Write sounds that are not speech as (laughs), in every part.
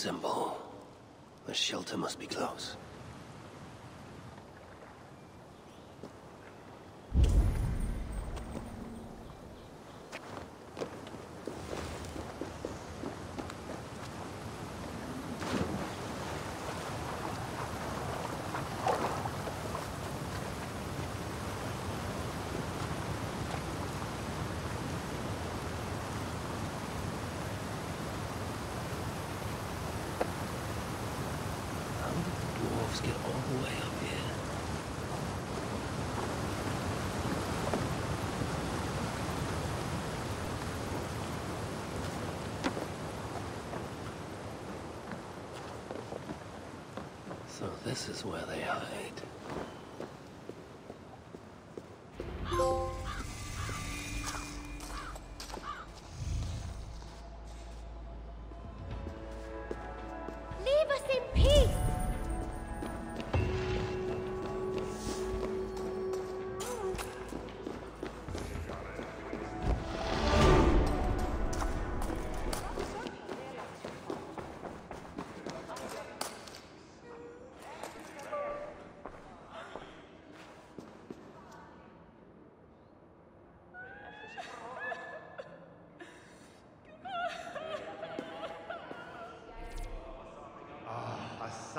symbol. The shelter must be close. This is where they are.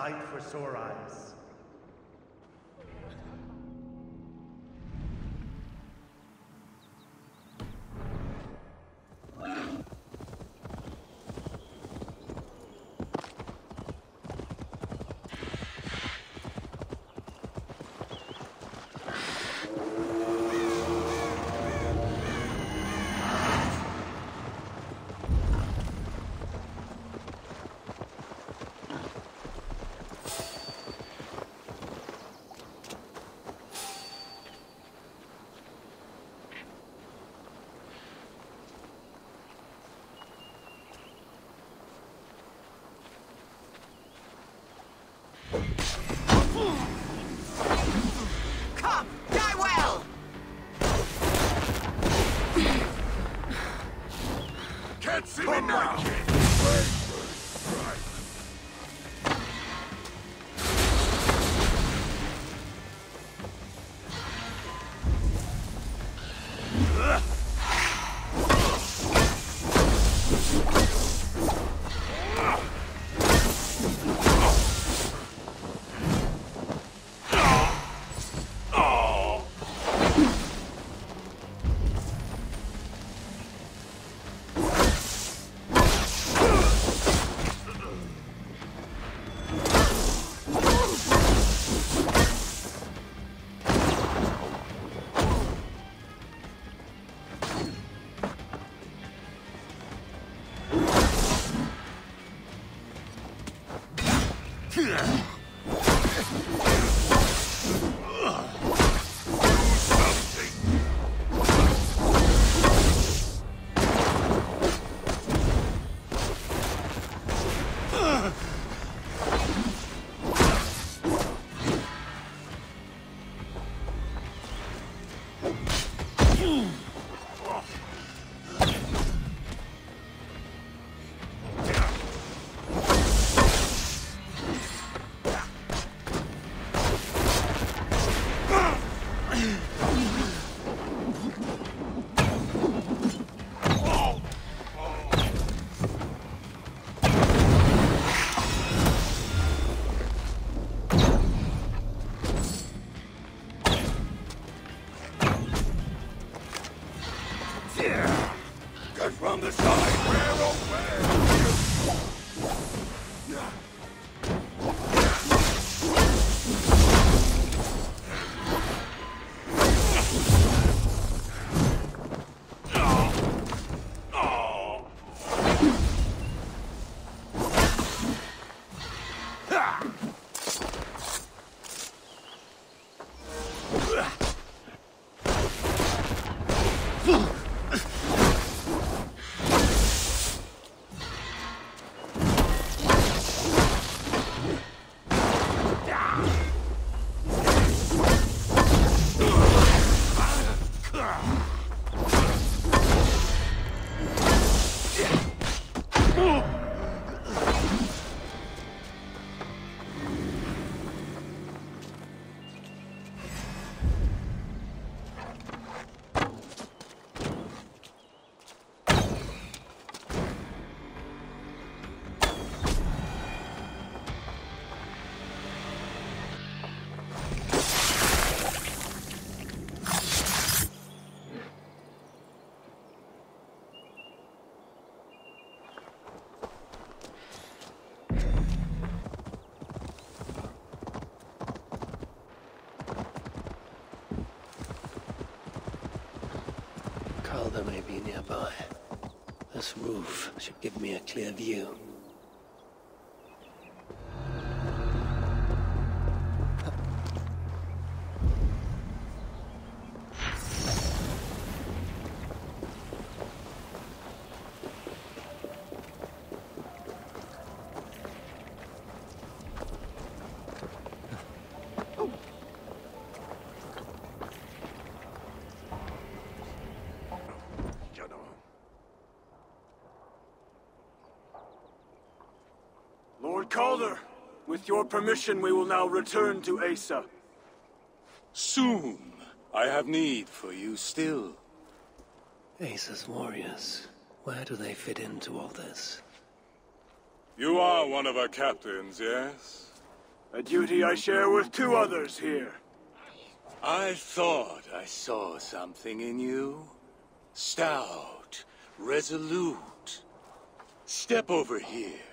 sight for sore eyes. Nearby. This roof should give me a clear view. Lord Calder, with your permission, we will now return to Asa. Soon. I have need for you still. Asa's warriors. Where do they fit into all this? You are one of our captains, yes? A duty I share with two others here. I thought I saw something in you. Stout, resolute. Step over here.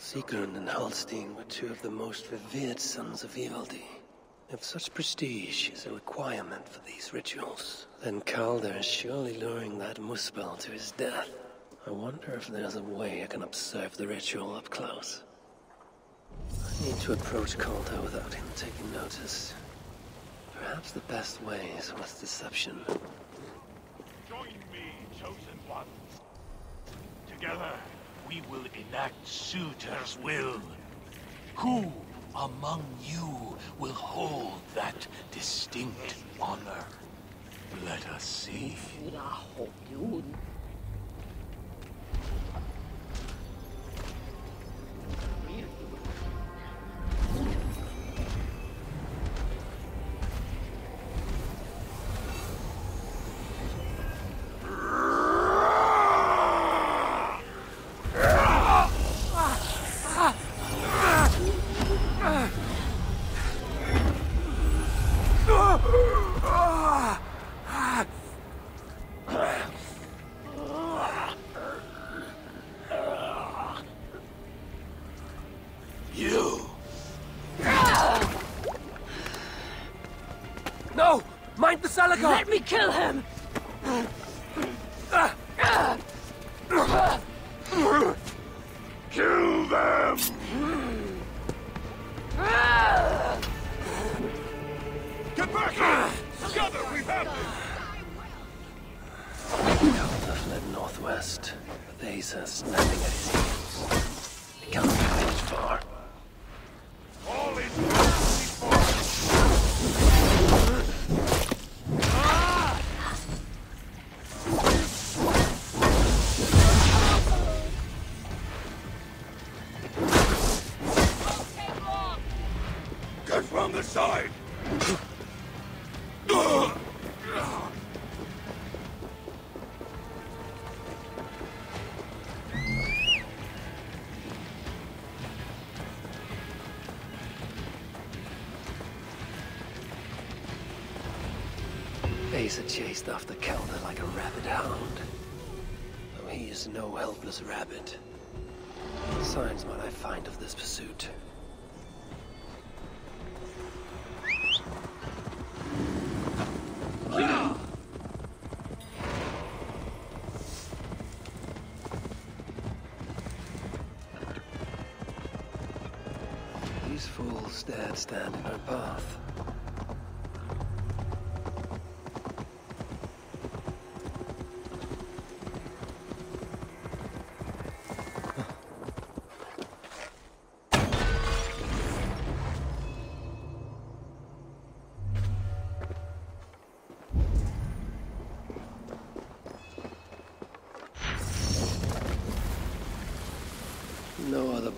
Sigrun and Halstein were two of the most revered sons of Ivaldi. If such prestige is a requirement for these rituals, then Calder is surely luring that Muspel to his death. I wonder if there's a way I can observe the ritual up close. I need to approach Calder without him taking notice. Perhaps the best way is with deception. Join me, chosen ones. Together, we will enact Surtr's will. Who among you will hold that distinct honor? Let us see. Kill him! Kill them! Get back here! Together we have this! Calder fled northwest, with Asa snapping at his heels. He can't chased after Calder like a rabid hound. Though he is no helpless rabbit. What signs might I find of this pursuit? These fools dared stand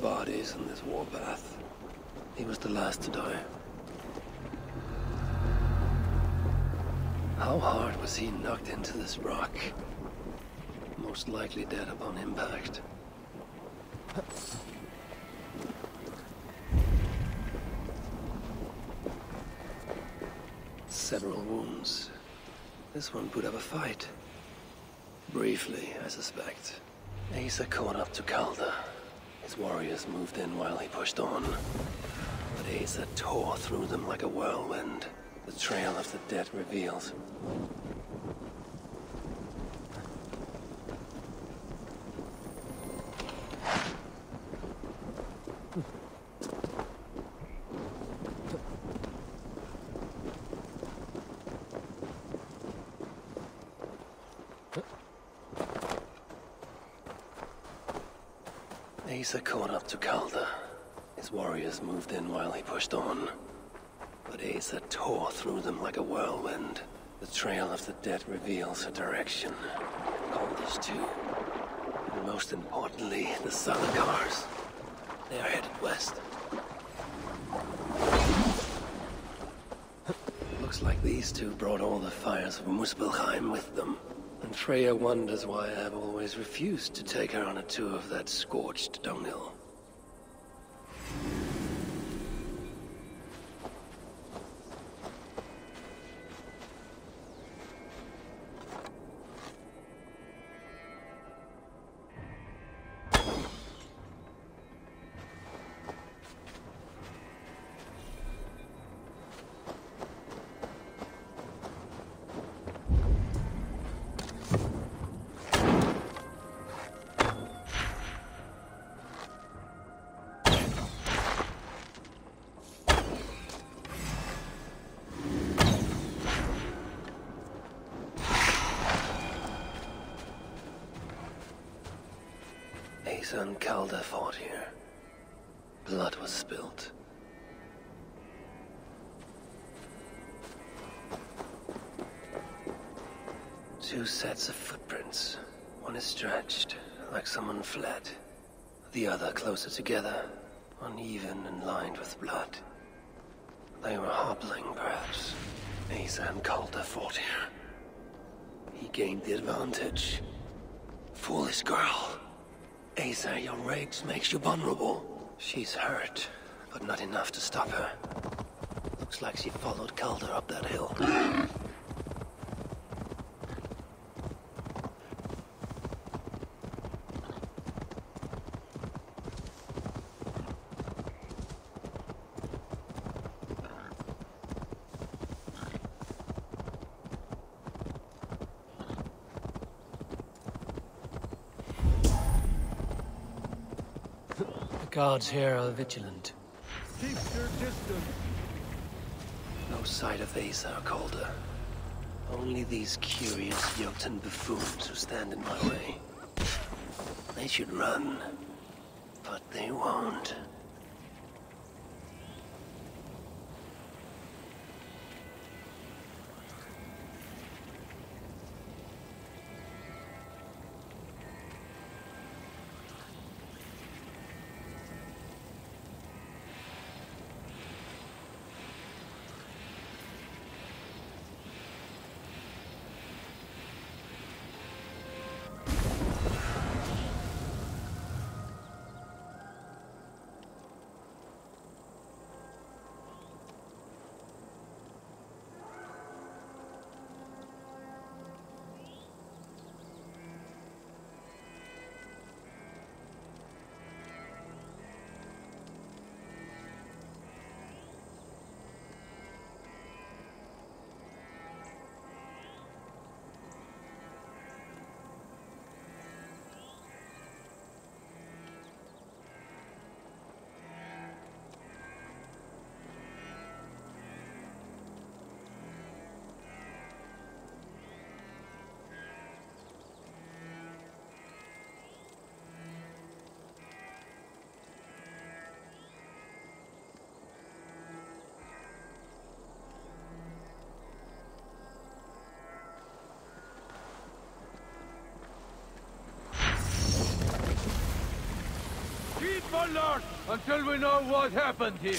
bodies in this warpath. He was the last to die. How hard was he knocked into this rock? Most likely dead upon impact. Several wounds. This one put up a fight. Briefly, I suspect. Asa caught up to Calder. His warriors moved in while he pushed on. But Asa tore through them like a whirlwind. The trail of the dead revealed. Asa caught up to Calder. His warriors moved in while he pushed on. But Asa tore through them like a whirlwind. The trail of the dead reveals her direction. Calder's too. And most importantly, the Salakars. They are headed west. Looks like these two brought all the fires of Muspelheim with them. Freya wonders why I have always refused to take her on a tour of that scorched dunghill. Closer together, uneven and lined with blood. They were hobbling, perhaps. Asa and Calder fought here. He gained the advantage. Foolish girl. Asa, your rage makes you vulnerable. She's hurt, but not enough to stop her. Looks like she followed Calder up that hill. (clears throat) guards here are vigilant. Keep your distance. No sight of Asa Calder. Only these curious Jotun buffoons who stand in my way. They should run, but they won't. Alert until we know what happened here.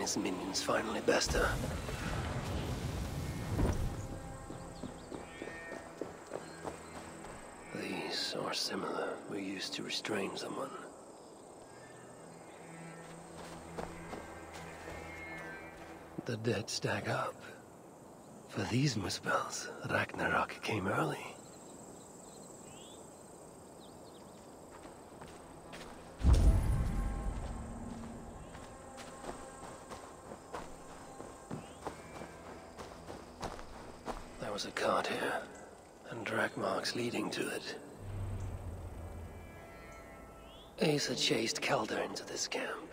His minions finally best her? These are similar. We're used to restrain someone. The dead stack up. For these Muspels, Ragnarok came early. Track marks leading to it. Asa chased Calder into this camp,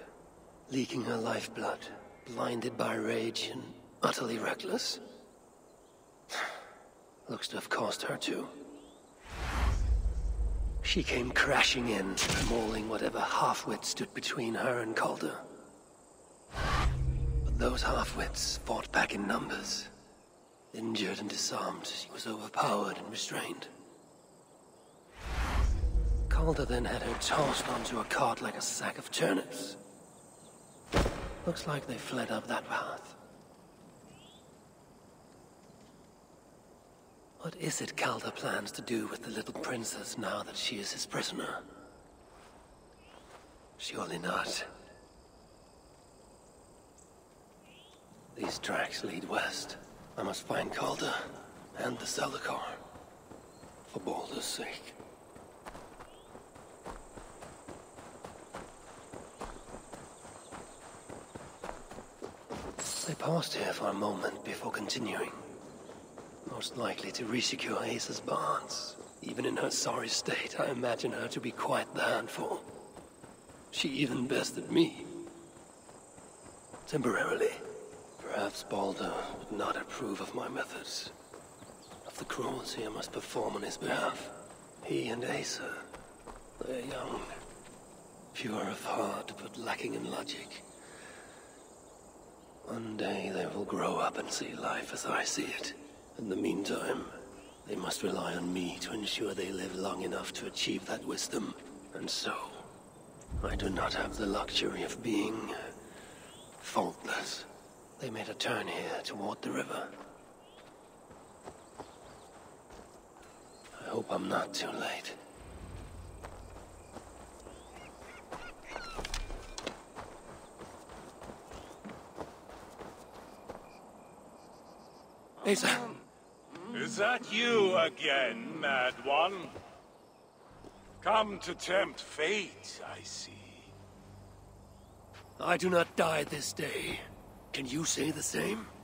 leaking her lifeblood, blinded by rage and utterly reckless. (sighs) Looks to have cost her too. She came crashing in, mauling whatever half-wit stood between her and Calder. But those half-wits fought back in numbers. Injured and disarmed, she was overpowered and restrained. Calder then had her tossed onto a cart like a sack of turnips. Looks like they fled up that path. What is it Calder plans to do with the little princess now that she is his prisoner? Surely not. These tracks lead west. I must find Calder and the Salakar. For Baldur's sake. They paused here for a moment before continuing. Most likely to resecure Asa's bonds. Even in her sorry state, I imagine her to be quite the handful. She even bested me. Temporarily. Perhaps Balder would not approve of my methods. Of the cruelty I must perform on his behalf. He and Asa, they're young. Pure of heart, but lacking in logic. One day they will grow up and see life as I see it. In the meantime, they must rely on me to ensure they live long enough to achieve that wisdom. And so, I do not have the luxury of being... faultless. They made a turn here toward the river. I hope I'm not too late. Asa! Is that you again, Mad One? Come to tempt fate, I see. I do not die this day. Can you say the same? (laughs)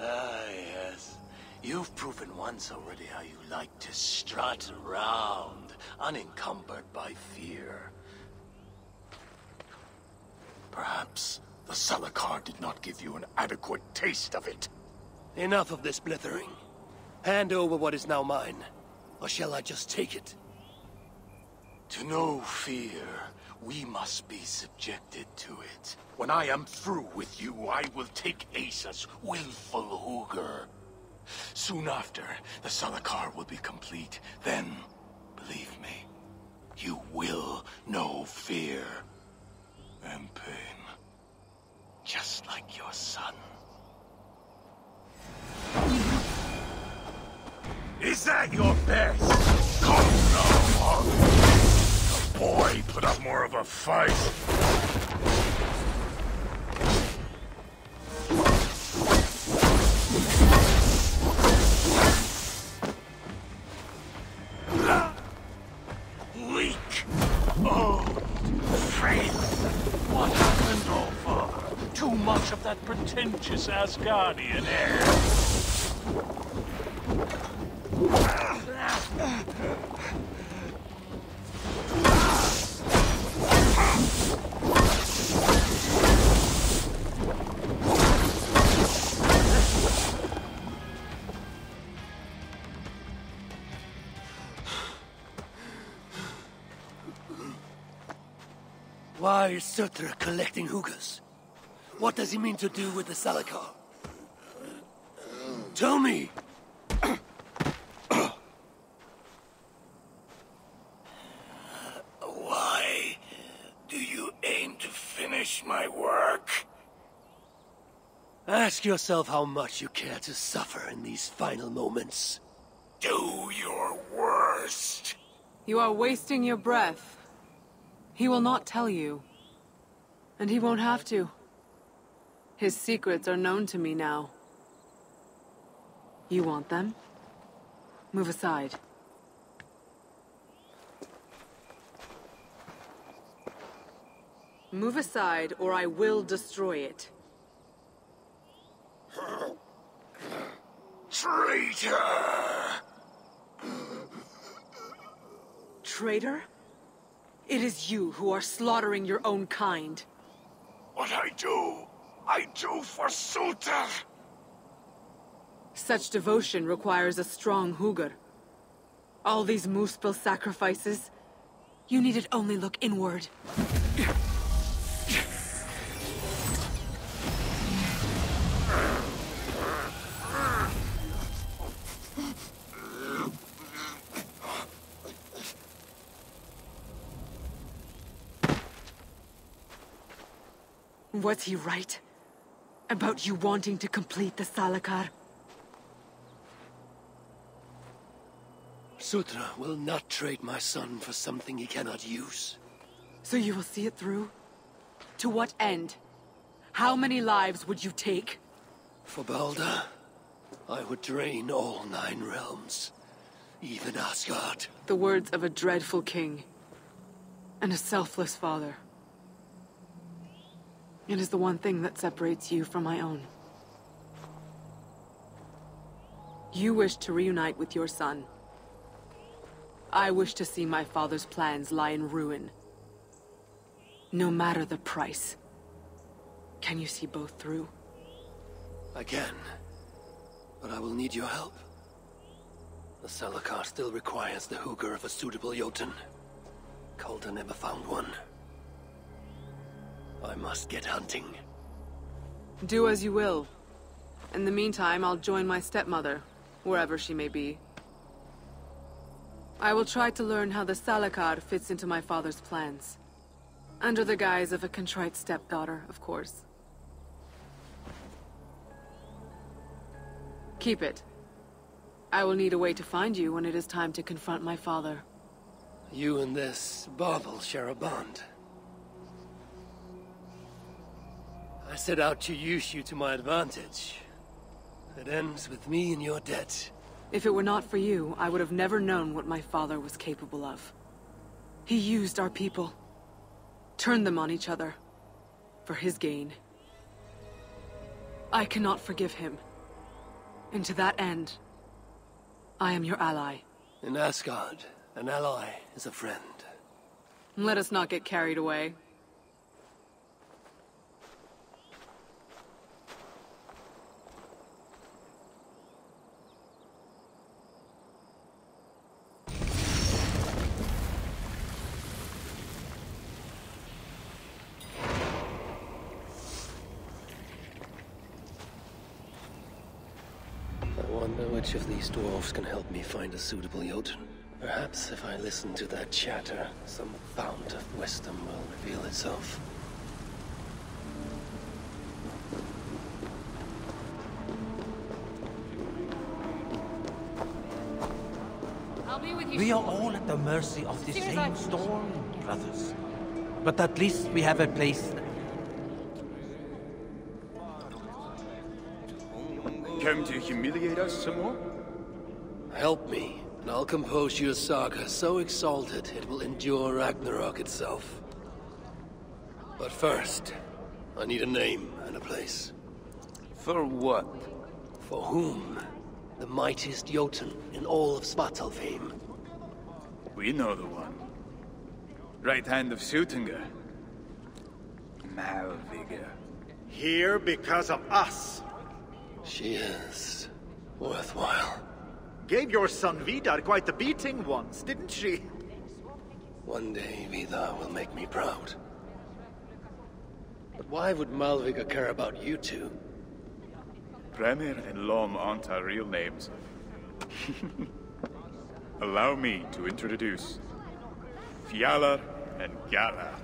Ah, yes. You've proven once already how you like to strut around, unencumbered by fear. Perhaps the Salakar did not give you an adequate taste of it. Enough of this blithering. Hand over what is now mine. Or shall I just take it? To know fear, we must be subjected to it. When I am through with you, I will take Asa's willful Hugr. Soon after, the Salakar will be complete. Then, believe me, you will know fear and pain. Just like your son. Is that your best? Come now, The boy put up more of a fight. Of that pretentious Asgardian air. Why is Surtur collecting Hugrs? What does he mean to do with the Salakar? Tell me! (coughs) Why do you aim to finish my work? Ask yourself how much you care to suffer in these final moments. Do your worst. You are wasting your breath. He will not tell you. And he won't have to. His secrets are known to me now. You want them? Move aside. Move aside, or I will destroy it. (laughs) Traitor! Traitor? It is you who are slaughtering your own kind. What I do, I do for Surtr! Such devotion requires a strong Hugr. All these Muspel sacrifices, you needed only look inward. Was he right? About you wanting to complete the Salakar? Surtr will not trade my son for something he cannot use. So you will see it through? To what end? How many lives would you take? For Balder, I would drain all nine realms. Even Asgard. The words of a dreadful king. And a selfless father. It is the one thing that separates you from my own. You wish to reunite with your son. I wish to see my father's plans lie in ruin. No matter the price. Can you see both through? I can. But I will need your help. The Salakar still requires the Hugr of a suitable Jotun. Calder never found one. I must get hunting. Do as you will. In the meantime, I'll join my stepmother, wherever she may be. I will try to learn how the Salakar fits into my father's plans. Under the guise of a contrite stepdaughter, of course. Keep it. I will need a way to find you when it is time to confront my father. You and this bauble share a bond. I set out to use you to my advantage. It ends with me in your debt. If it were not for you, I would have never known what my father was capable of. He used our people. Turned them on each other. For his gain. I cannot forgive him. And to that end, I am your ally. In Asgard, an ally is a friend. Let us not get carried away. I wonder which of these dwarves can help me find a suitable Jotun. Perhaps if I listen to their chatter, some fount of wisdom will reveal itself. I'll be with you. We are all at the mercy of the same storm, brothers. But at least we have a place Come to humiliate us some more? Help me, and I'll compose you a saga so exalted it will endure Ragnarok itself. But first, I need a name and a place. For what? For whom? The mightiest Jotun in all of Svartalfheim. We know the one. Right hand of Suttungr. Malviga. Here because of us. She is worthwhile. Gave your son Vidar quite the beating once, didn't she? One day Vidar will make me proud. But why would Malvika care about you two? Premier and Lom aren't our real names. (laughs) Allow me to introduce Fjalar and Galar.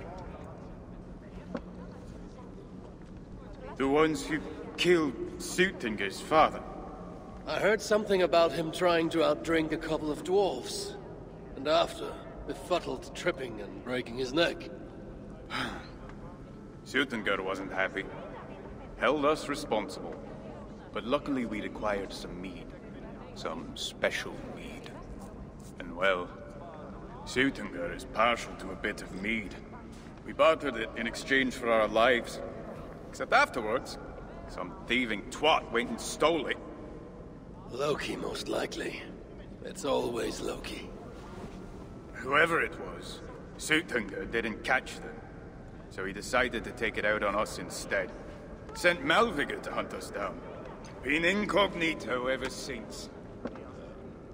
The ones who killed Suttungr's father. I heard something about him trying to outdrink a couple of dwarves. And after, befuddled tripping and breaking his neck. (sighs) Suttungr wasn't happy. Held us responsible. But luckily we'd acquired some mead. Some special mead. And well, Sutinger is partial to a bit of mead. We bartered it in exchange for our lives. Except afterwards, some thieving twat went and stole it. Loki, most likely. It's always Loki. Whoever it was, Suttungr didn't catch them. So he decided to take it out on us instead. Sent Malvigor to hunt us down. Been incognito ever since.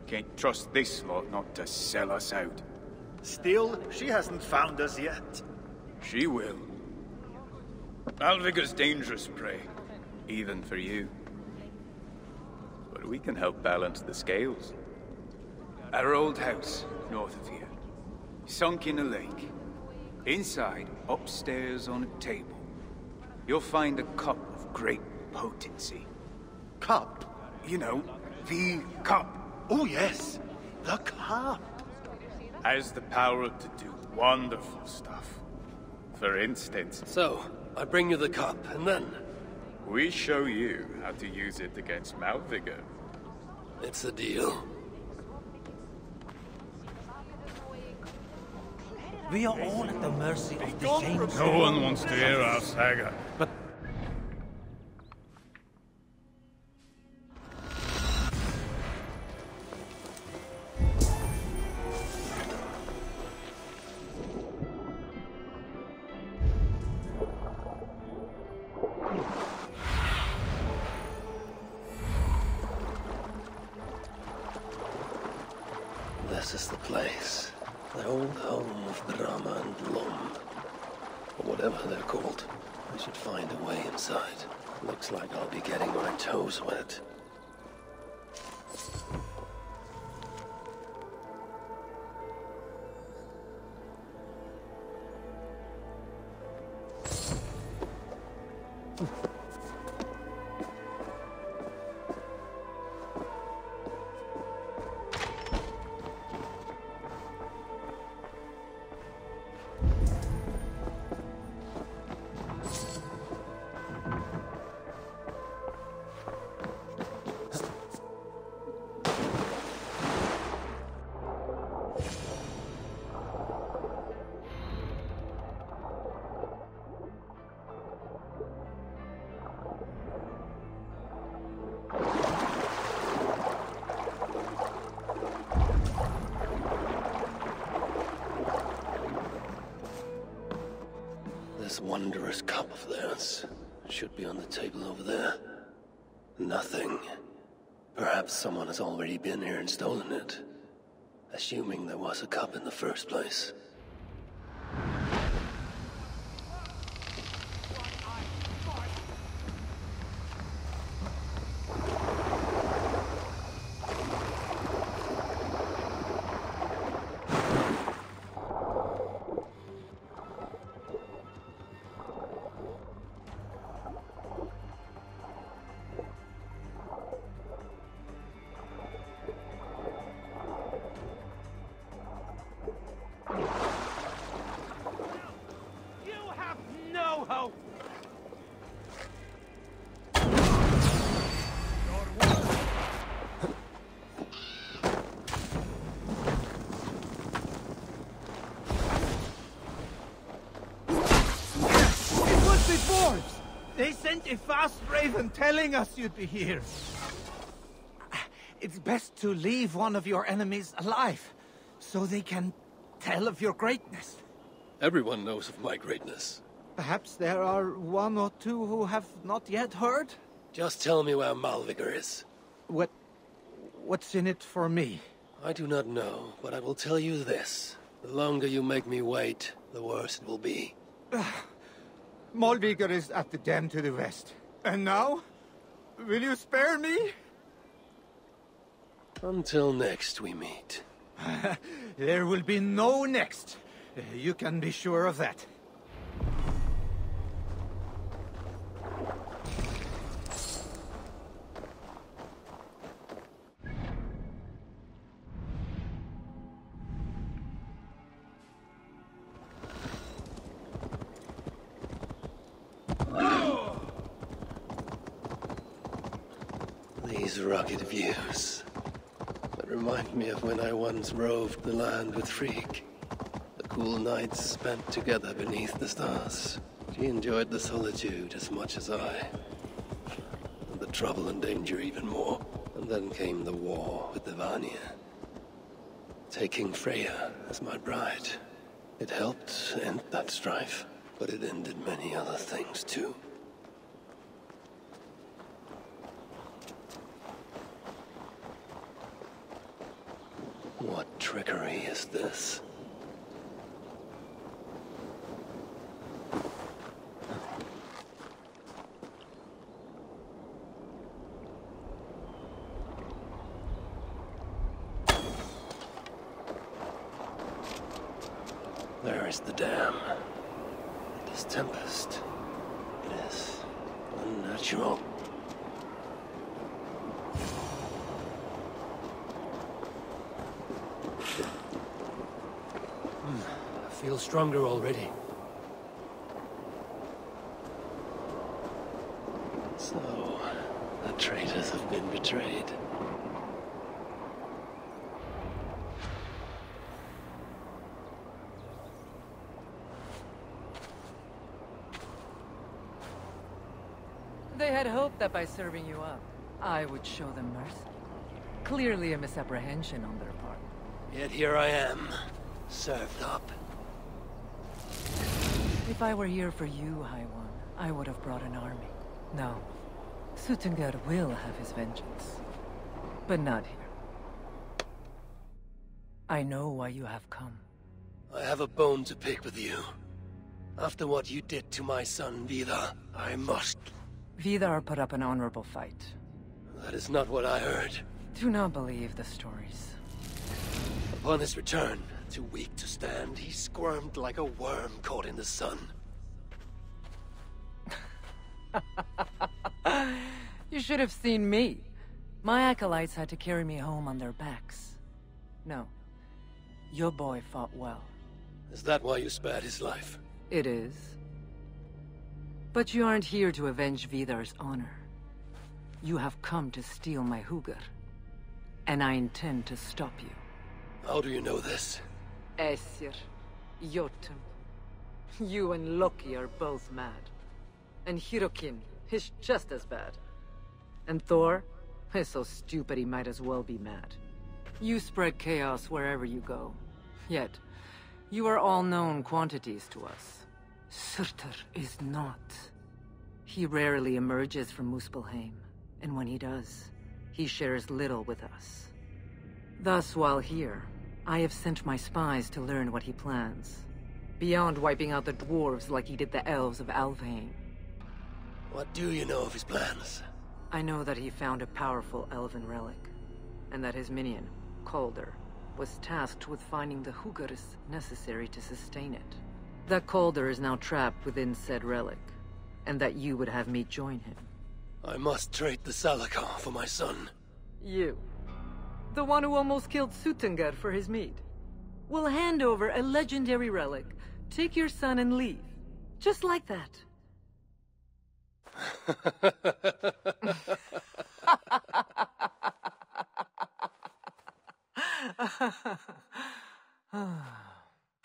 Can't trust this lot not to sell us out. Still, she hasn't found us yet. She will. Malvigor's dangerous prey, even for you. But we can help balance the scales. Our old house, north of here. Sunk in a lake. Inside, upstairs on a table, you'll find a cup of great potency. Cup? You know, the cup. Oh, yes. The cup. Has the power to do wonderful stuff. For instance... So, I bring you the cup, and then? We show you how to use it against Malvigor. It's a deal. We are all at the mercy of the same No one wants to hear our saga. But This is the place. The old home of Brahma and Lom. Or whatever they're called. I should find a way inside. Looks like I'll be getting my toes wet. Been here and stolen it. Assuming there was a cup in the first place. Fast raven telling us you'd be here. It's best to leave one of your enemies alive, so they can tell of your greatness. Everyone knows of my greatness. Perhaps there are one or two who have not yet heard? Just tell me where Malvigor is. What... what's in it for me? I do not know, but I will tell you this. The longer you make me wait, the worse it will be. (sighs) Molviger is at the dam to the west. And now? Will you spare me? Until next we meet. (laughs) there will be no next. You can be sure of that. Roved the land with Freak. The cool nights spent together beneath the stars. She enjoyed the solitude as much as I. And the trouble and danger even more. And then came the war with the Vanir. Taking Freya as my bride. It helped end that strife, but it ended many other things too. What trickery is this? There is the dam. It is Tempest. It is unnatural. Hmm, I feel stronger already. So, the traitors have been betrayed. They had hoped that by serving you up, I would show them mercy. Clearly a misapprehension on their part. Yet here I am, served up. If I were here for you, One, I would have brought an army. No. Suttungr will have his vengeance. But not here. I know why you have come. I have a bone to pick with you. After what you did to my son, Vida, I must... Vidar put up an honorable fight. That is not what I heard. Do not believe the stories. Upon his return, too weak to stand, he squirmed like a worm caught in the sun. (laughs) you should have seen me. My acolytes had to carry me home on their backs. No. Your boy fought well. Is that why you spared his life? It is. But you aren't here to avenge Vidar's honor. You have come to steal my Hugr. And I intend to stop you. How do you know this? Aesir, Jotun. You and Loki are both mad. And Hirokin is just as bad. And Thor is so stupid he might as well be mad. You spread chaos wherever you go. Yet, you are all known quantities to us. Surtr is not. He rarely emerges from Muspelheim, and when he does, he shares little with us. Thus, while here, I have sent my spies to learn what he plans. Beyond wiping out the dwarves like he did the elves of Alfheim. What do you know of his plans? I know that he found a powerful elven relic, and that his minion, Calder, was tasked with finding the Hugrs necessary to sustain it. That Calder is now trapped within said relic, and that you would have me join him. I must trade the Salakar for my son. You. The one who almost killed Suttungr for his meat. Will hand over a legendary relic, take your son and leave. Just like that.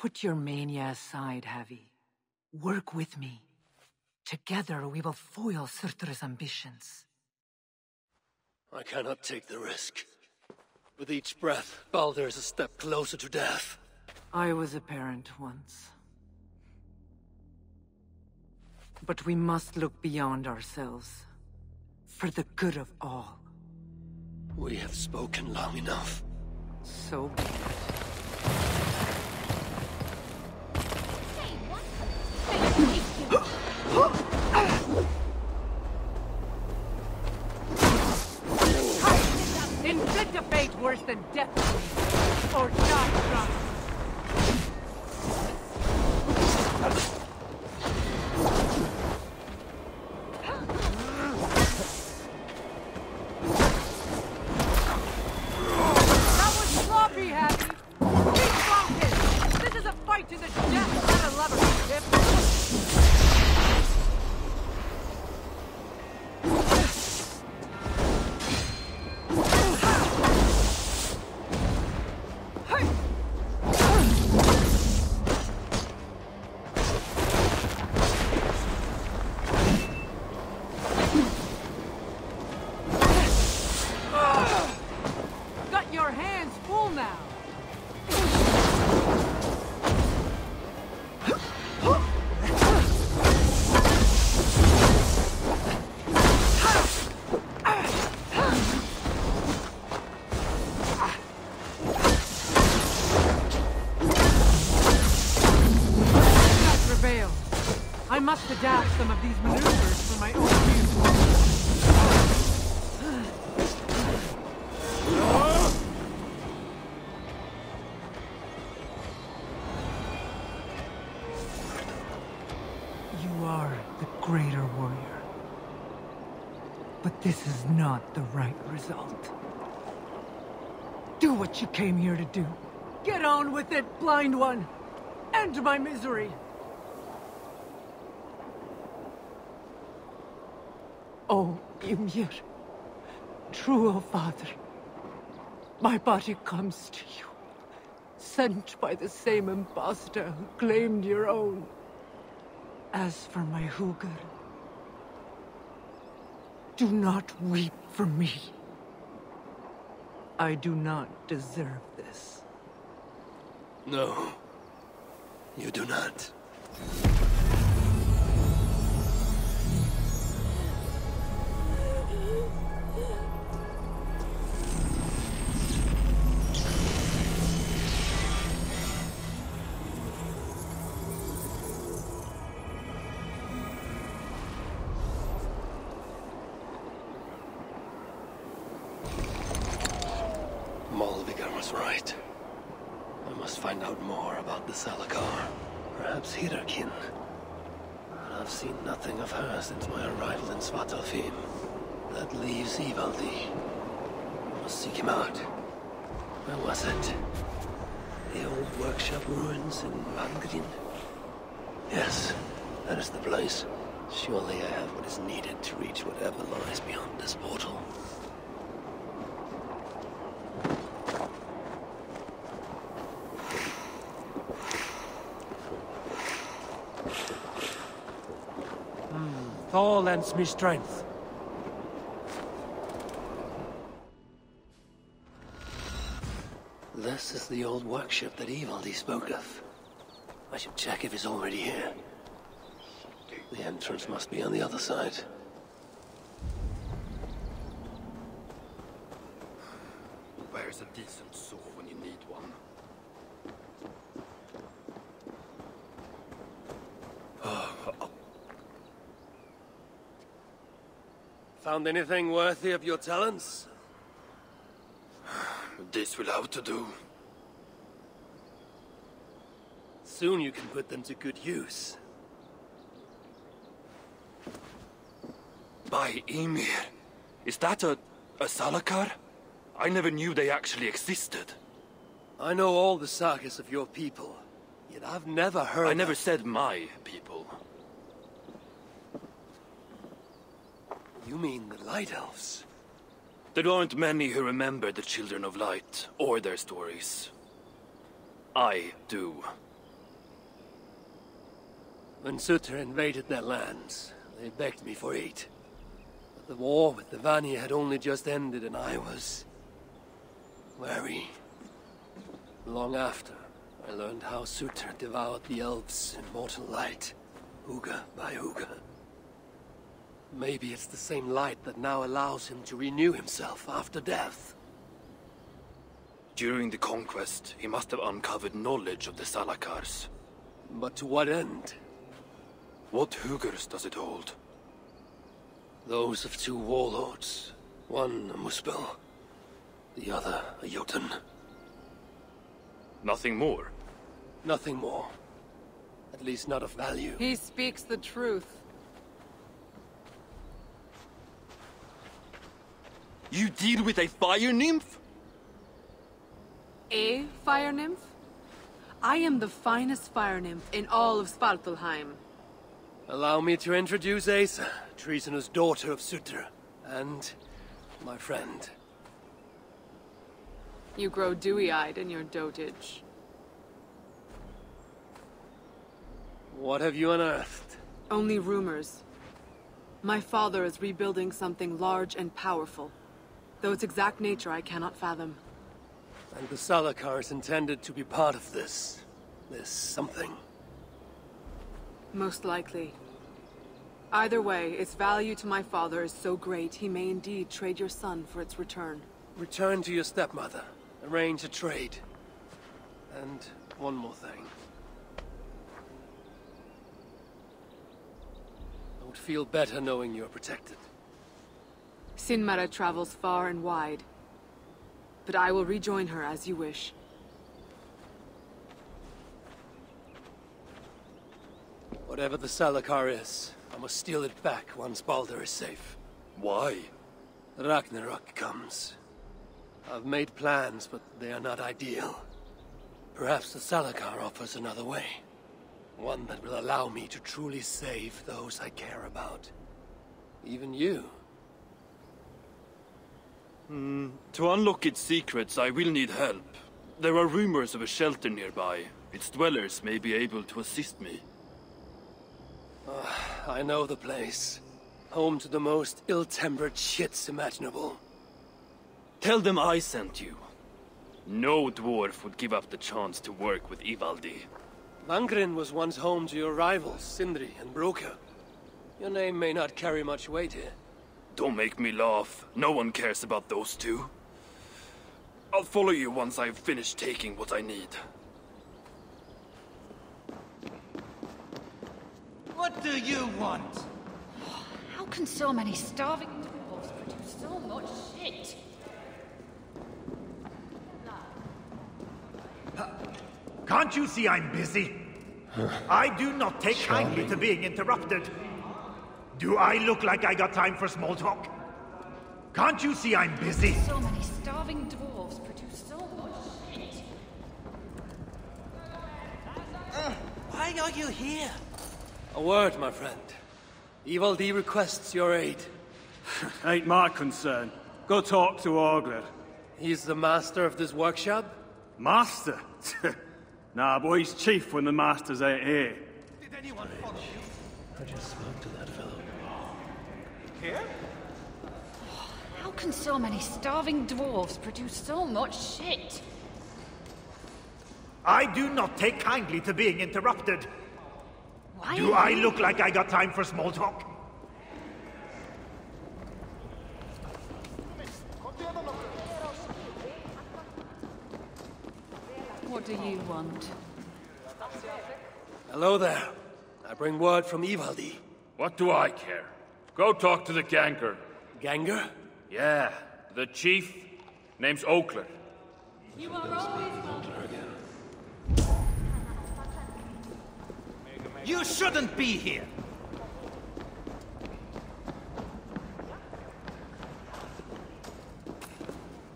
Put your mania aside, Havi. Work with me. Together we will foil Surtr's ambitions. I cannot take the risk. With each breath, Baldur is a step closer to death. I was a parent once. But we must look beyond ourselves. For the good of all. We have spoken long enough. So be it. Death, or die trying. Adapt some of these maneuvers for my own use. You are the greater warrior. But this is not the right result. Do what you came here to do. Get on with it, blind one! End my misery! Oh, Ymir. True, O Father. My body comes to you. Sent by the same impostor who claimed your own. As for my Hugr, do not weep for me. I do not deserve this. No. You do not. Lends me strength. This is the old workshop that Ivaldi spoke of. I should check if he's already here. The entrance must be on the other side. Where's a decent saw when you need one? Found anything worthy of your talents? This will have to do. Soon you can put them to good use. By Ymir. Is that a... a Salakar? I never knew they actually existed. I know all the sagas of your people, yet I've never heard I never said my people. You mean the Light Elves? There aren't many who remember the Children of Light, or their stories. I do. When Surtr invaded their lands, they begged me for aid. But the war with the Vani had only just ended and I was... wary. Long after, I learned how Surtr devoured the elves in mortal light, Hugr by Hugr. Maybe it's the same light that now allows him to renew himself after death. During the conquest, he must have uncovered knowledge of the Salakars. But to what end? What Hugrs does it hold? Those of two warlords. One a Muspel, the other a Jotun. Nothing more. Nothing more. At least not of value. He speaks the truth. You deal with a fire nymph? A fire nymph? I am the finest fire nymph in all of Svartalfheim. Allow me to introduce Eysa, treasonous daughter of Surtr, and my friend. You grow dewy-eyed in your dotage. What have you unearthed? Only rumors. My father is rebuilding something large and powerful. Though its exact nature I cannot fathom. And the Salakar is intended to be part of this. This something. Most likely. Either way, its value to my father is so great he may indeed trade your son for its return. Return to your stepmother. Arrange a trade. And one more thing. I would feel better knowing you're protected. Sinmara travels far and wide. But I will rejoin her as you wish. Whatever the Salakar is, I must steal it back once Baldur is safe. Why? Ragnarok comes. I've made plans, but they are not ideal. Perhaps the Salakar offers another way. One that will allow me to truly save those I care about. Even you. Hmm. To unlock its secrets, I will need help. There are rumors of a shelter nearby. Its dwellers may be able to assist me. Uh, I know the place. Home to the most ill-tempered shits imaginable. Tell them I sent you. No dwarf would give up the chance to work with Ivaldi. Langren was once home to your rivals, Sindri and Brokkr. Your name may not carry much weight here. Don't make me laugh. No one cares about those two. I'll follow you once I've finished taking what I need. What do you want? How can so many starving dwarves produce so much shit? Can't you see I'm busy? I do not take kindly to being interrupted. Do I look like I got time for small talk? Can't you see I'm busy? So many starving dwarves produce so much shit. Uh, why are you here? A word, my friend. Ivaldi requests your aid. (laughs) Ain't my concern. Go talk to Ogler. He's the master of this workshop? Master? (laughs) nah, boy, he's chief when the masters ain't here. Did anyone follow you? I just spoke to that fellow. Here? How can so many starving dwarves produce so much shit? I do not take kindly to being interrupted. Why do I look like I got time for small talk? What do you want? Hello there. I bring word from Ivaldi. What do I care? Go talk to the Ganger. Ganger? Yeah, the chief. Name's Oakler. You are always You shouldn't be here.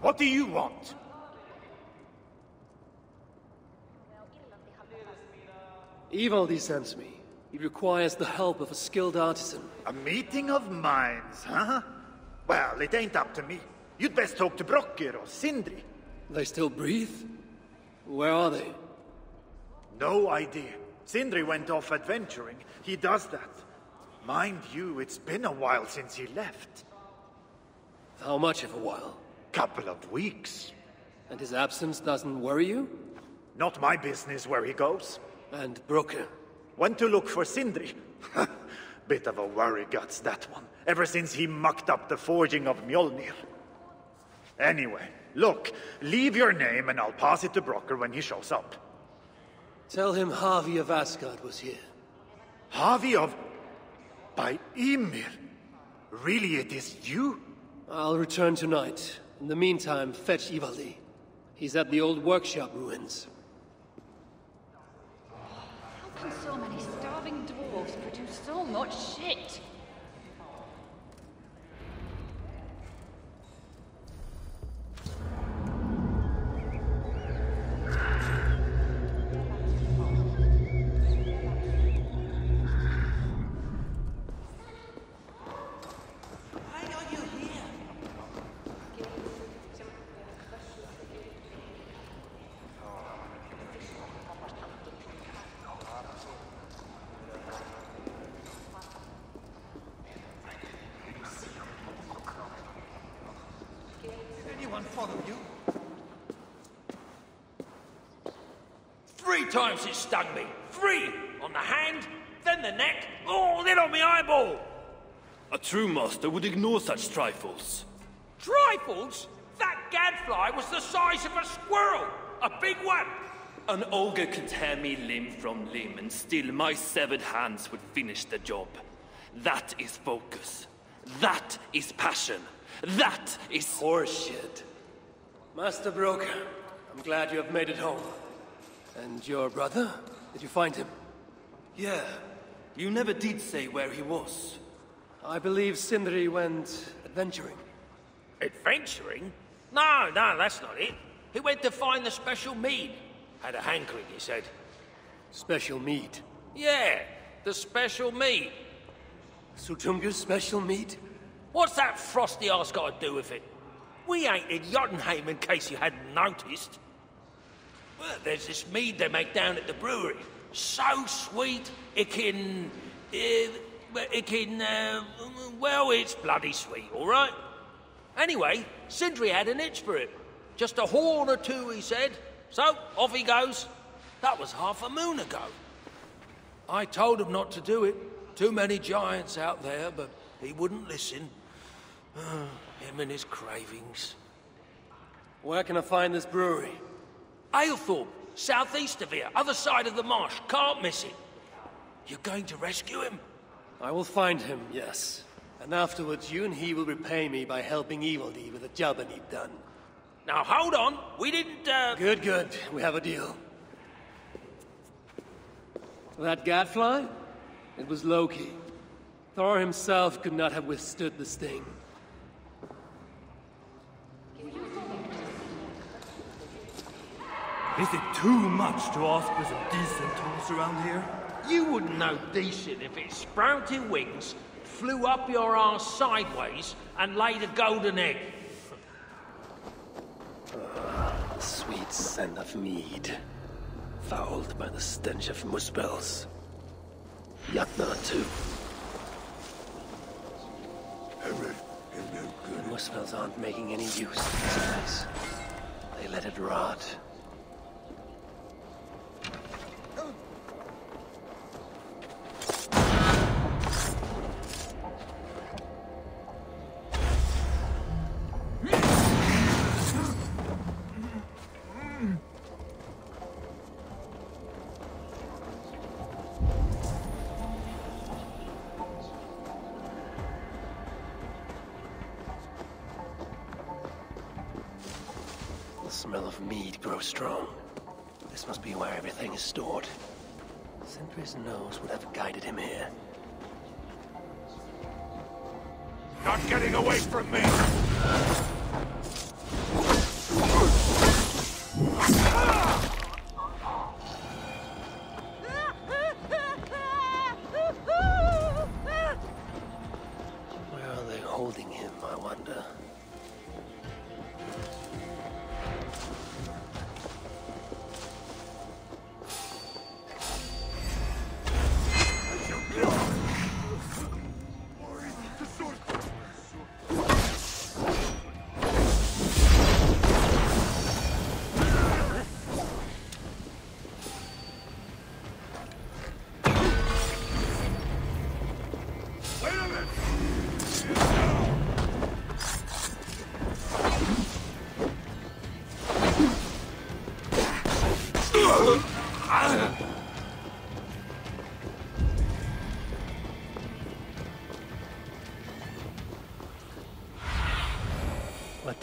What do you want? Evil sends me. He requires the help of a skilled artisan. A meeting of minds, huh? Well, it ain't up to me. You'd best talk to Brokkr or Sindri. They still breathe? Where are they? No idea. Sindri went off adventuring. He does that. Mind you, it's been a while since he left. How much of a while? Couple of weeks. And his absence doesn't worry you? Not my business where he goes. And Brokkr? Went to look for Sindri. (laughs) Bit of a worry guts, that one. Ever since he mucked up the forging of Mjolnir. Anyway, look, leave your name and I'll pass it to Brokkr when he shows up. Tell him Havi of Asgard was here. Havi of... by Ymir? Really, it is you? I'll return tonight. In the meantime, fetch Ivaldi. He's at the old workshop ruins. So many starving dwarves produce so much shit? Stung me. Three! On the hand, then the neck, oh, then on my eyeball! A true master would ignore such trifles. Trifles? That gadfly was the size of a squirrel! A big one! An ogre could tear me limb from limb, and still my severed hands would finish the job. That is focus. That is passion. That is... Horseshit. Master Brokkr, I'm glad you have made it home. And your brother? Did you find him? Yeah. You never did say where he was. I believe Sindri went adventuring. Adventuring? No, no, that's not it. He went to find the special mead. Had a hankering, he said. Special mead? Yeah, the special mead. Suttungr's special mead? What's that frosty ass got to do with it? We ain't in Jotunheim in case you hadn't noticed. There's this mead they make down at the brewery. So sweet, it can... It can... Uh, well, it's bloody sweet, all right? Anyway, Sindri had an itch for it. Just a horn or two, he said. So, off he goes. That was half a moon ago. I told him not to do it. Too many giants out there, but he wouldn't listen. (sighs) him and his cravings. Where can I find this brewery? Aylthorpe, southeast of here, other side of the marsh. Can't miss it. You're going to rescue him? I will find him, yes. And afterwards, you and he will repay me by helping Ivaldi with the job I need done. Now, hold on. We didn't, uh... Good, good. We have a deal. That gadfly? It was Loki. Thor himself could not have withstood the sting. Is it too much to ask for some decent tools around here? You wouldn't know decent if it sprouted wings, flew up your arse sideways, and laid a golden egg. Uh, (laughs) sweet scent of mead, fouled by the stench of muspels. Yatna too. The muspels aren't making any use of this place. They let it rot. Smell of mead grows strong. This must be where everything is stored. Sindri's nose would have guided him here. Not getting away from me!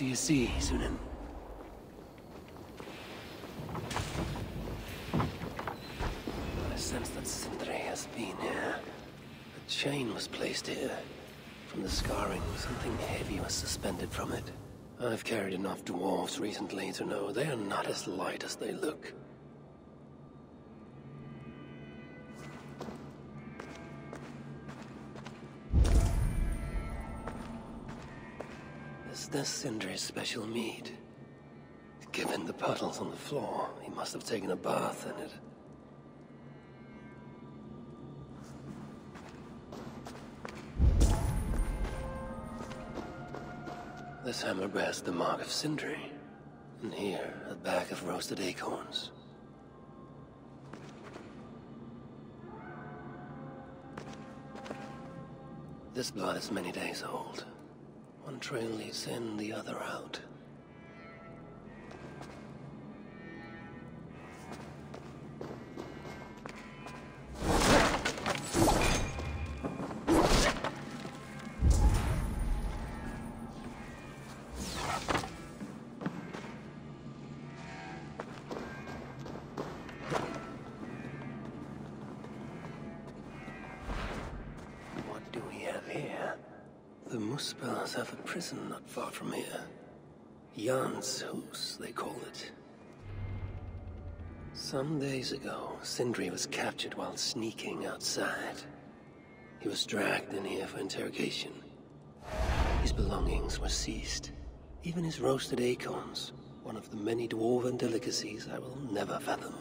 Do you see, Sunan? I sense that Sindri has been here. A chain was placed here. From the scarring, something heavy was suspended from it. I've carried enough dwarves recently to know they are not as light as they look. Is this Sindri's special mead? Given the puddles on the floor, he must have taken a bath in it. This hammer bears the mark of Sindri. And here, a bag of roasted acorns. This blood is many days old. One trail leads in, the other out. Muspels have a prison not far from here. Jan's Hus, they call it. Some days ago, Sindri was captured while sneaking outside. He was dragged in here for interrogation. His belongings were seized. Even his roasted acorns, one of the many dwarven delicacies I will never fathom.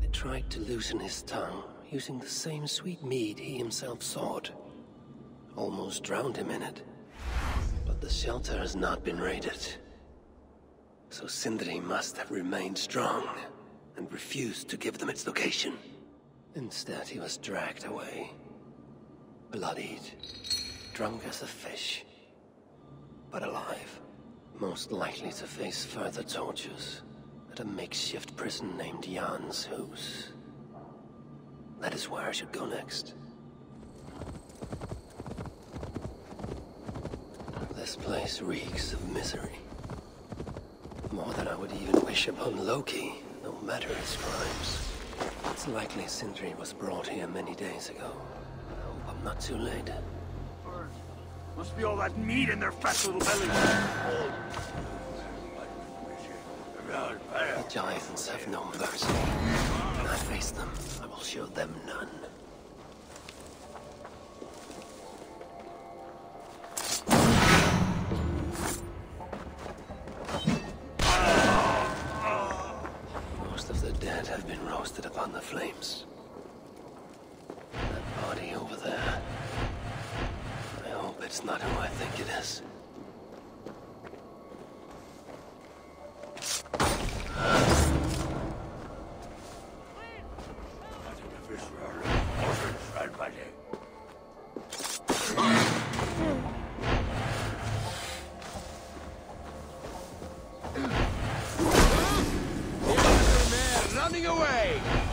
They tried to loosen his tongue, using the same sweet mead he himself sought. Almost drowned him in it. But the shelter has not been raided. So Sindri must have remained strong and refused to give them its location. Instead, he was dragged away. Bloodied, drunk as a fish, but alive. Most likely to face further tortures at a makeshift prison named Jan's Hus. That is where I should go next. This place reeks of misery. More than I would even wish upon Loki, no matter his crimes. It's likely Sindri was brought here many days ago. I hope I'm not too late. Must be all that meat in their fat little bellies. The giants have no mercy. When I face them, I will show them none. Upon the flames. That body over there. I hope it's not who I think it is. running away!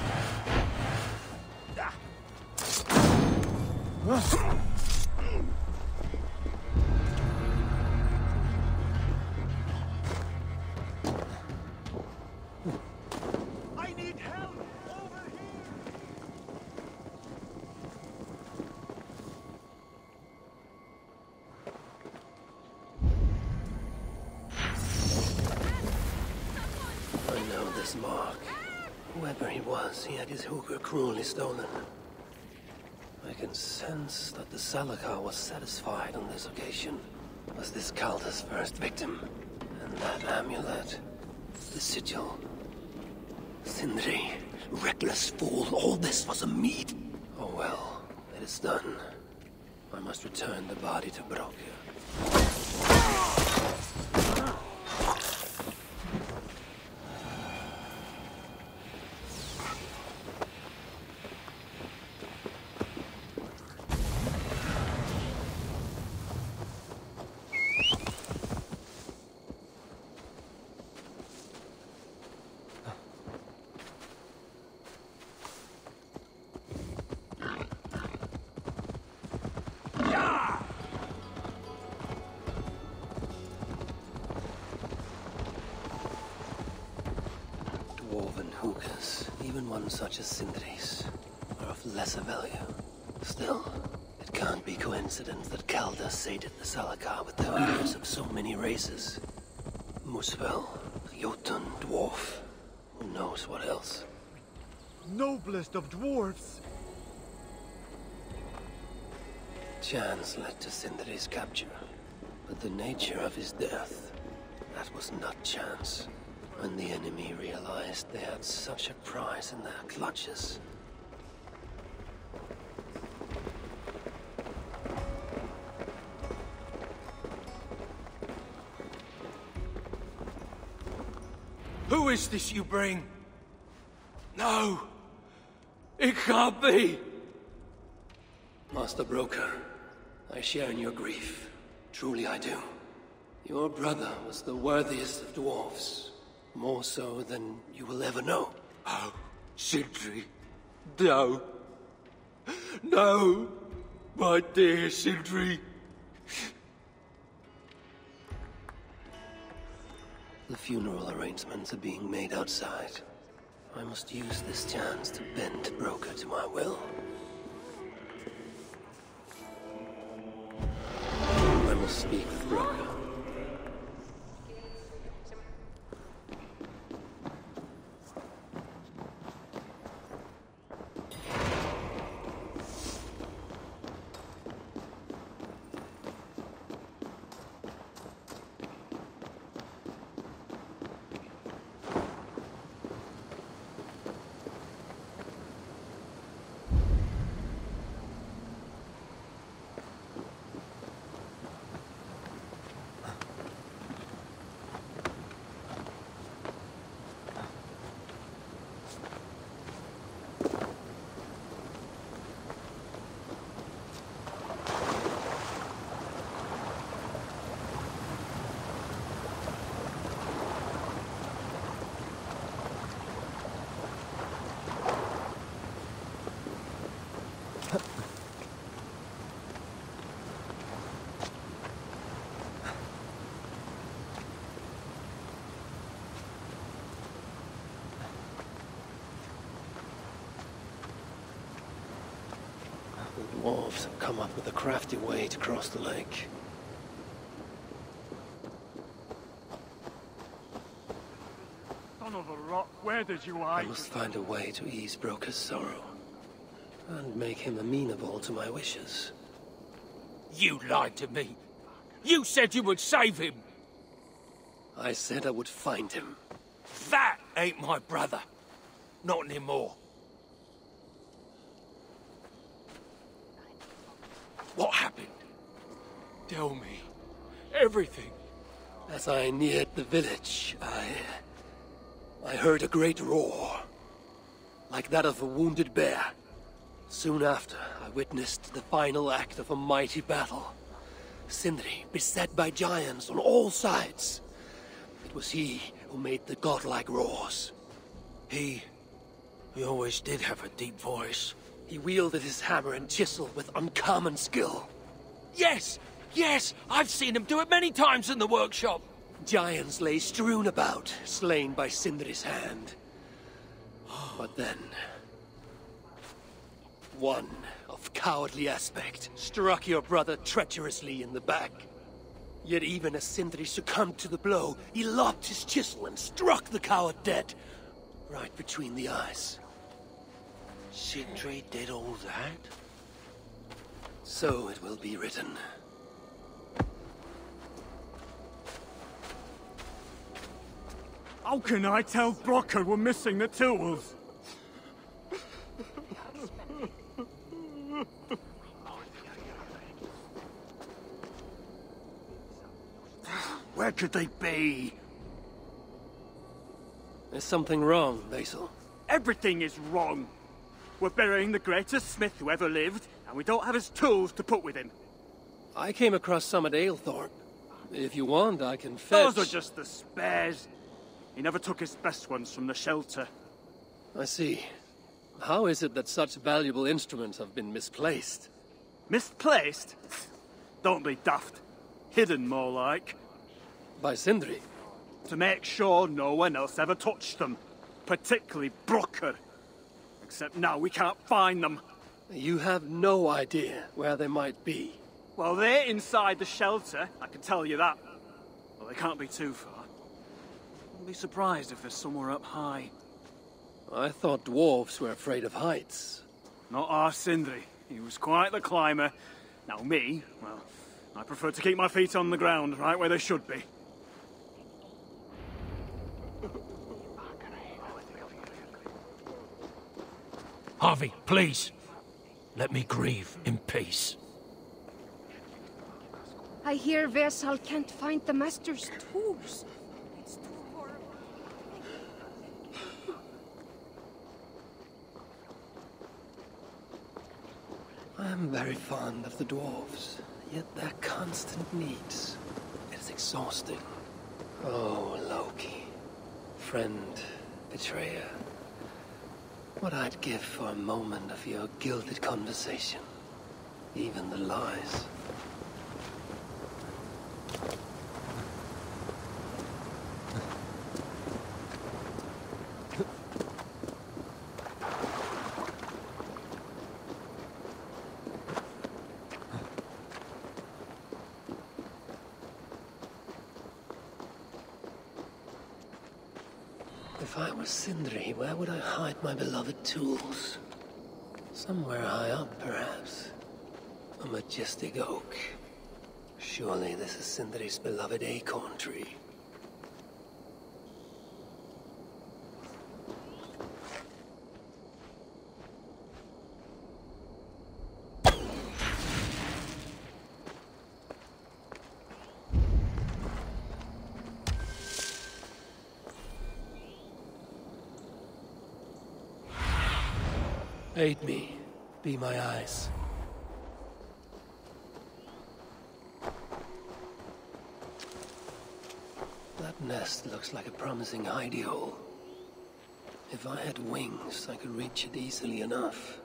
Cruelly stolen. I can sense that the Salakar was satisfied on this occasion. Was this Calder's first victim? And that amulet, the sigil. Sindri, reckless fool, all this was a meat. Oh well, it is done. I must return the body to Brokkr. Such as Sindri's, are of lesser value. Still, it can't be coincidence that Calder sated the Salakar with the Hugrs of so many races. Muspel, Jotun, Dwarf, who knows what else. Noblest of dwarfs! Chance led to Sindri's capture, but the nature of his death, that was not chance. When the enemy realized they had such a prize in their clutches. Who is this you bring? No! It can't be! Master Brokkr, I share in your grief. Truly I do. Your brother was the worthiest of dwarfs. More so than you will ever know. Ah, oh, Sindri. No. No! My dear Sindri. The funeral arrangements are being made outside. I must use this chance to bend Brokkr to my will. I will speak with Brokkr. The dwarves have come up with a crafty way to cross the lake. Son of a rock, where did you hide? I must find a way to ease Brokkr's sorrow. And make him amenable to my wishes. You lied to me. You said you would save him. I said I would find him. That ain't my brother. Not anymore. What happened? Tell me. Everything. As I neared the village, I... I heard a great roar. Like that of a wounded bear. Soon after, I witnessed the final act of a mighty battle. Sindri beset by giants on all sides. It was he who made the godlike roars. He... He always did have a deep voice. He wielded his hammer and chisel with uncommon skill. Yes! Yes! I've seen him do it many times in the workshop. Giants lay strewn about, slain by Sindri's hand. But then... One of cowardly aspect struck your brother treacherously in the back. Yet even as Sindri succumbed to the blow, he lopped his chisel and struck the coward dead, right between the eyes. Sindri did all that? So it will be written. How can I tell Brokkr we're missing the tools? Where could they be? There's something wrong, Basil. Everything is wrong. We're burying the greatest smith who ever lived, and we don't have his tools to put with him. I came across some at Aylthorpe. If you want, I can fetch... Those are just the spares. He never took his best ones from the shelter. I see. How is it that such valuable instruments have been misplaced? Misplaced? Don't be daft. Hidden, more like. By Sindri? To make sure no one else ever touched them. Particularly Brokkr. Except now we can't find them. You have no idea where they might be. Well, they're inside the shelter, I can tell you that. Well, they can't be too far. Wouldn't be surprised if they're somewhere up high. I thought dwarves were afraid of heights. Not our Sindri. He was quite the climber. Now me, well, I prefer to keep my feet on the ground, right where they should be. Havi, please. Let me grieve in peace. I hear Versal can't find the Master's tools. It's too horrible. I'm very fond of the dwarves, yet their constant needs is exhausting. Oh, Loki. Friend, betrayer. What I'd give for a moment of your gilded conversation. Even the lies. If I were Sindri, where would I hide my beloved tools? Somewhere high up, perhaps. A majestic oak. Surely this is Sindri's beloved acorn tree. Aid me. Be my eyes. That nest looks like a promising hidey hole. If I had wings, I could reach it easily enough.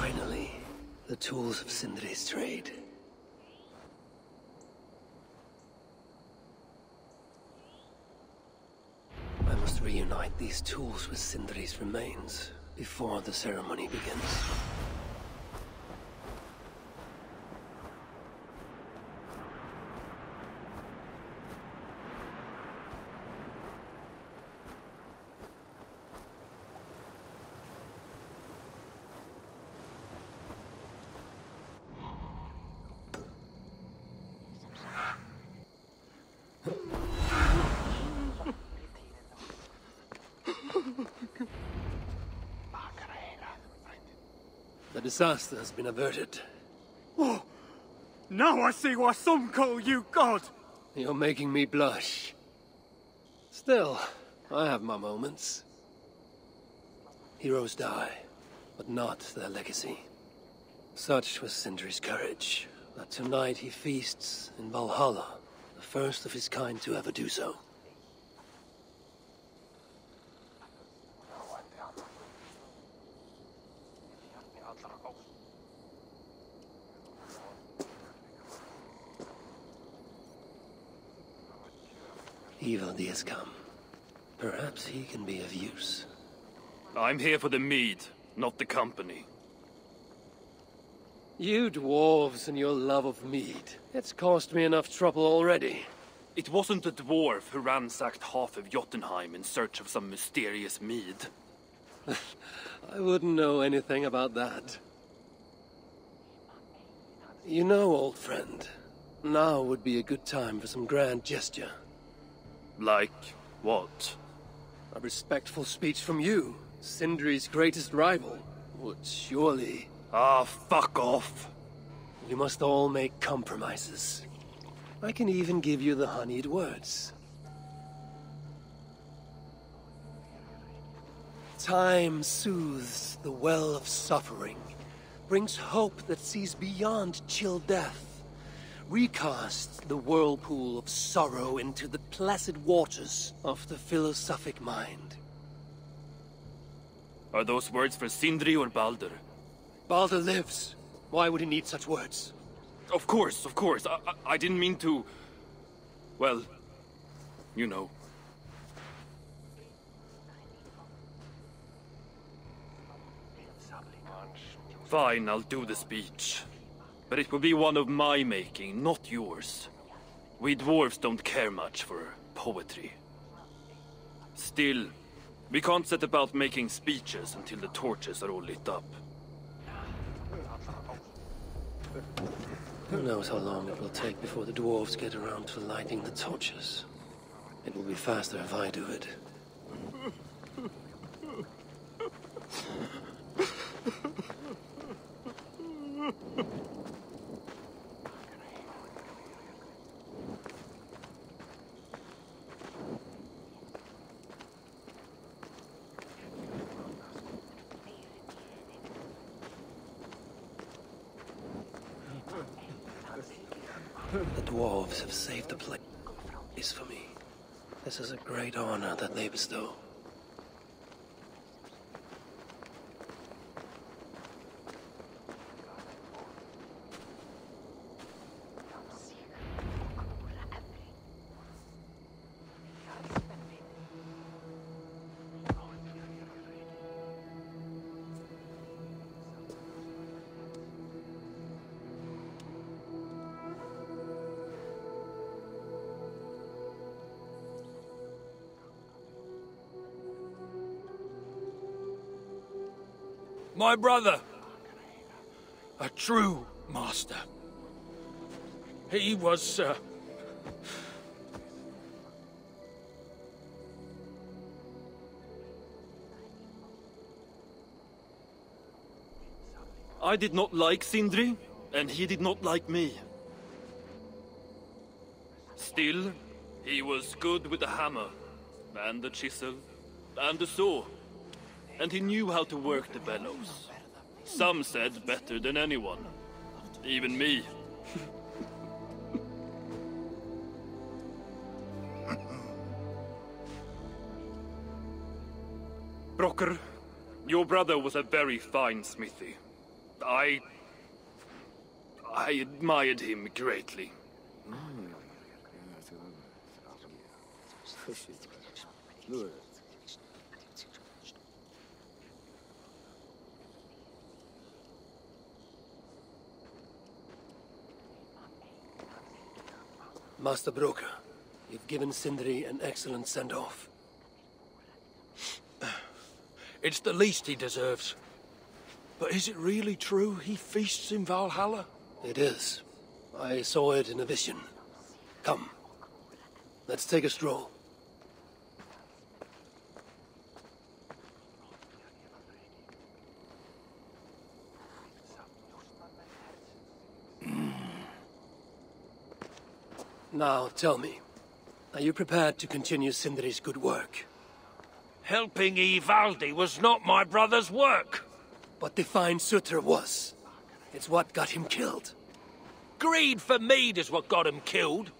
Finally, the tools of Sindri's trade. I must reunite these tools with Sindri's remains before the ceremony begins. Disaster has been averted. Oh, now I see why some call you God. You're making me blush. Still, I have my moments. Heroes die, but not their legacy. Such was Sindri's courage, that tonight he feasts in Valhalla, the first of his kind to ever do so. Evil has come. Perhaps he can be of use. I'm here for the mead, not the company. You dwarves and your love of mead. It's cost me enough trouble already. It wasn't a dwarf who ransacked half of Jotunheim in search of some mysterious mead. (laughs) I wouldn't know anything about that. You know, old friend, now would be a good time for some grand gesture. Like what? A respectful speech from you, Sindri's greatest rival, would surely... Ah, fuck off. You must all make compromises. I can even give you the honeyed words. Time soothes the well of suffering, brings hope that sees beyond chill death, recasts the whirlpool of sorrow into the placid waters of the philosophic mind. Are those words for Sindri or Balder? Balder lives. Why would he need such words? Of course, of course. I, I, I didn't mean to... Well, you know. Fine, I'll do the speech. But it will be one of my making, not yours. We dwarves don't care much for poetry. Still, we can't set about making speeches until the torches are all lit up. Who knows how long it will take before the dwarves get around to lighting the torches? It will be faster if I do it. The dwarves have saved the place for me. This is a great that My brother. A true master. He was, uh... I did not like Sindri, and he did not like me. Still, he was good with the hammer, and the chisel, and the saw. And he knew how to work the bellows. Some said better than anyone. Even me. Brokkr, your brother was a very fine smithy. I... I admired him greatly. (laughs) Master Brokkr, you've given Sindri an excellent send-off. (sighs) It's the least he deserves. But is it really true he feasts in Valhalla? It is. I saw it in a vision. Come. Let's take a stroll. Now, tell me, are you prepared to continue Sindri's good work? Helping Ivaldi was not my brother's work. But the fine Suttungr was. It's what got him killed. Greed for mead is what got him killed.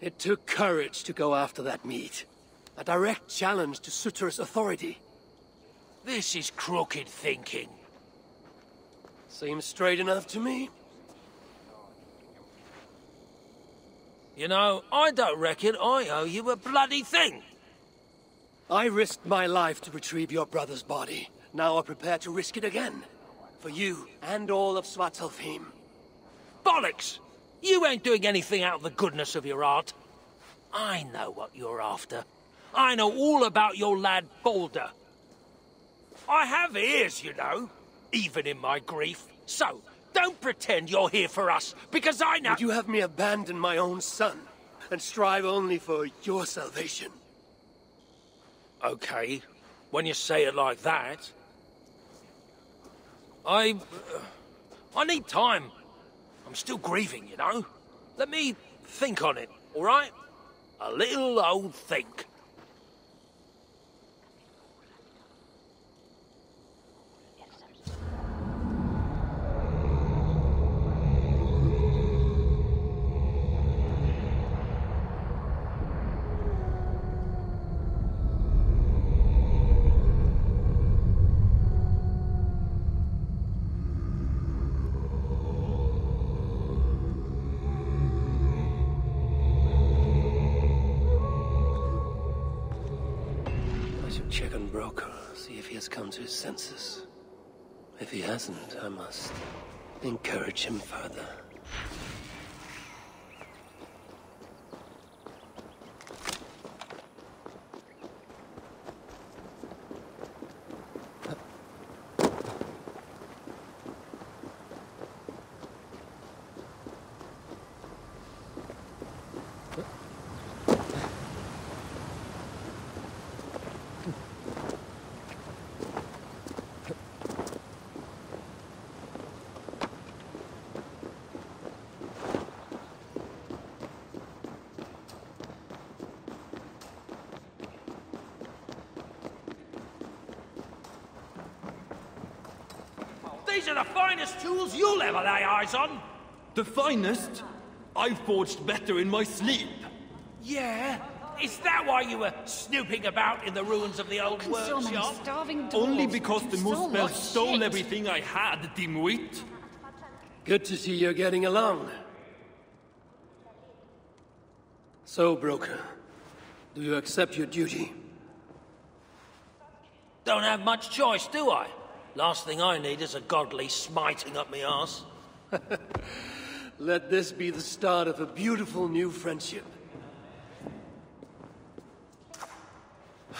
It took courage to go after that mead. A direct challenge to Suttungr's authority. This is crooked thinking. Seems straight enough to me. You know, I don't reckon I owe you a bloody thing. I risked my life to retrieve your brother's body. Now I prepare to risk it again. For you and all of Svartalfheim. Bollocks! You ain't doing anything out of the goodness of your heart. I know what you're after. I know all about your lad Balder. I have ears, you know, even in my grief. So, don't pretend you're here for us, because I know- Would you have me abandon my own son, and strive only for your salvation? Okay, when you say it like that. I... Uh, I need time. I'm still grieving, you know? Let me think on it, all right? A little old think. If he has come to his senses. If he hasn't, I must encourage him further. These are the finest tools you'll ever lay eyes on. The finest? I've forged better in my sleep. Yeah, Is that why you were snooping about in the ruins of the old Can so many workshop? starving Only because the produce so Muspel stole everything I had, dimwit. Good to see you're getting along. So, Brokkr, do you accept your duty? Don't have much choice, do I? Last thing I need is a godly smiting up my ass. (laughs) Let this be the start of a beautiful new friendship. (sighs)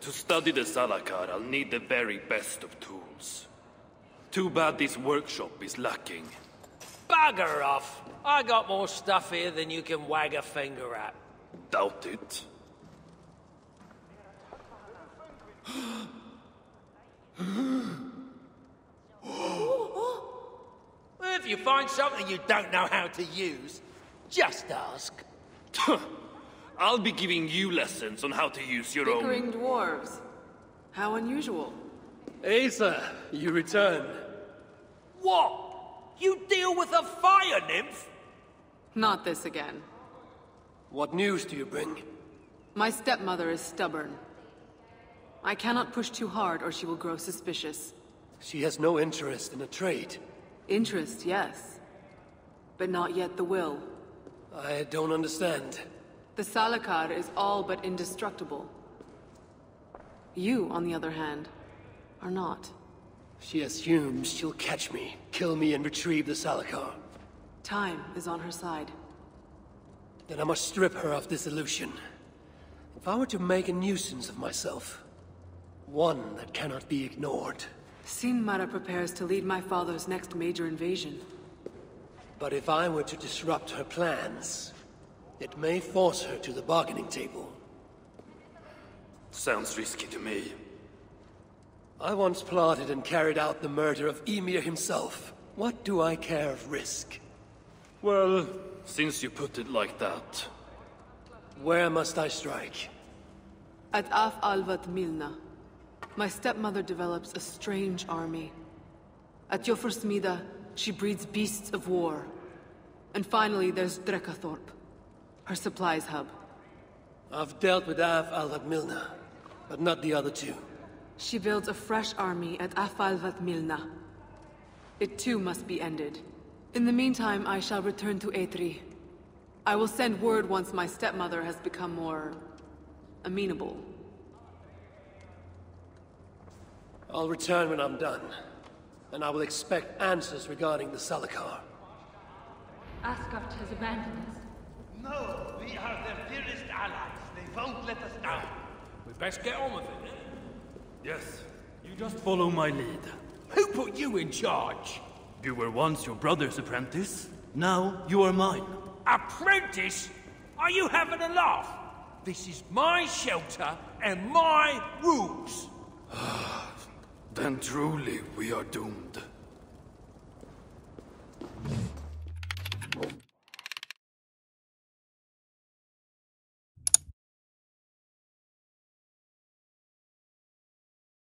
To study the Salakar, I'll need the very best of tools. Too bad this workshop is lacking. Bugger off! I got more stuff here than you can wag a finger at. Doubt it. (gasps) (gasps) (gasps) (gasps) Well, if you find something you don't know how to use, just ask. (laughs) I'll be giving you lessons on how to use your own. Bickering dwarves. How unusual. Eysa, you return. What? You deal with a fire nymph? Not this again. What news do you bring? My stepmother is stubborn. I cannot push too hard or she will grow suspicious. She has no interest in a trade. Interest, yes. But not yet the will. I don't understand. The Salakar is all but indestructible. You, on the other hand, are not. She assumes she'll catch me, kill me, and retrieve the Salakar. Time is on her side. Then I must strip her of this illusion. If I were to make a nuisance of myself, one that cannot be ignored. Sinmara prepares to lead my father's next major invasion. But if I were to disrupt her plans, it may force her to the bargaining table. Sounds risky to me. I once plotted and carried out the murder of Ymir himself. What do I care of risk? Well, since you put it like that. Where must I strike? At Af Alvat Milna, my stepmother develops a strange army. At Jofursmida, she breeds beasts of war. And finally, there's Drekathorp, her supplies hub. I've dealt with Av Alvat Milna, but not the other two. She builds a fresh army at Afalvat Milna. It too must be ended. In the meantime, I shall return to Aetri. I will send word once my stepmother has become more... amenable. I'll return when I'm done. And I will expect answers regarding the Salakar. Asgard has abandoned us. No, we are their dearest allies. They won't let us down. We best get on with it, eh? Yes, you just follow my lead. Who put you in charge? You were once your brother's apprentice. Now you are mine. Apprentice? Are you having a laugh? This is my shelter and my rules. Then truly we are doomed.